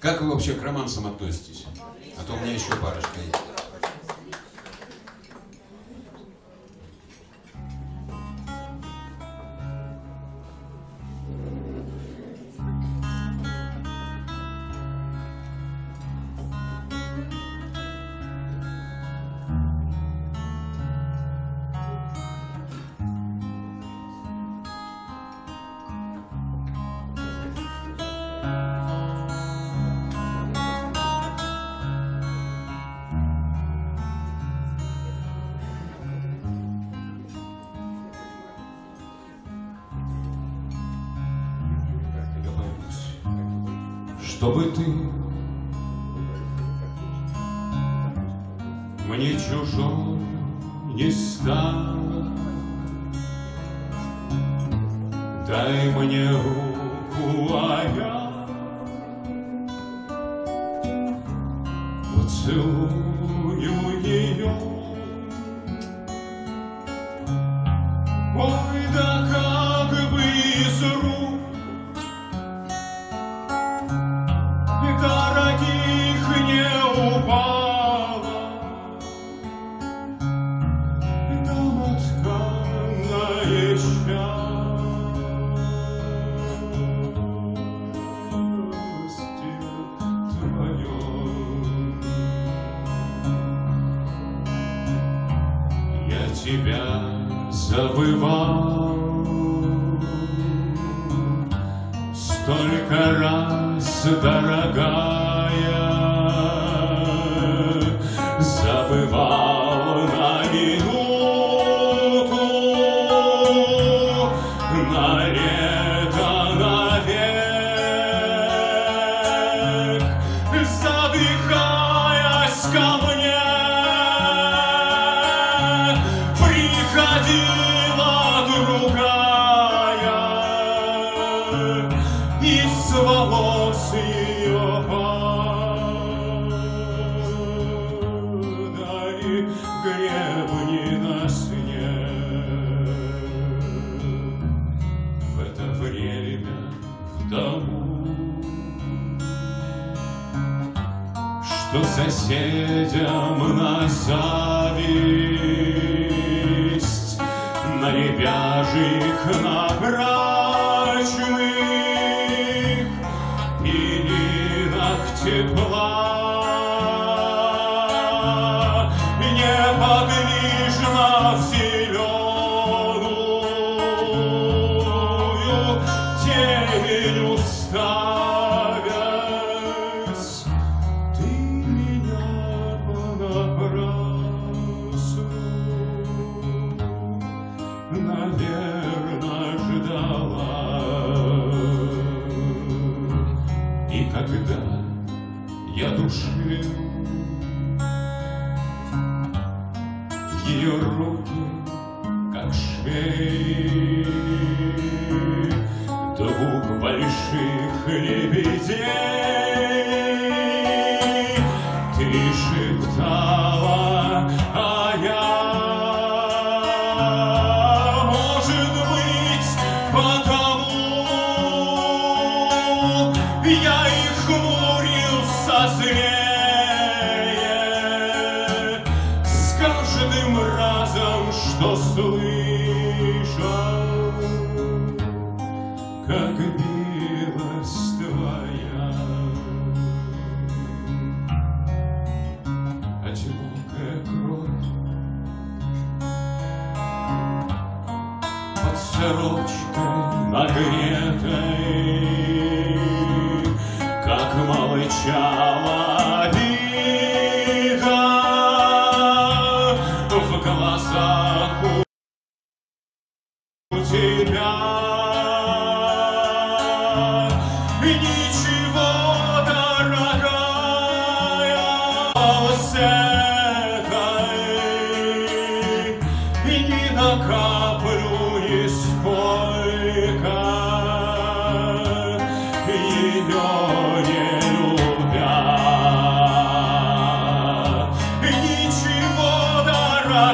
Как вы вообще к романсам относитесь? А то у меня еще парочка есть. Чтобы ты мне чужой не стала. Дай мне руку, а я поцелую ее. Тебя забывал столько раз, дорогая, что соседям на зависть, на ребяжьих, на перинах тепла. Я душил ее руки, как шеи двух больших лебедей, билась твоя одинокая кровь под сорочкой нагретой, как молчала обида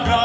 God.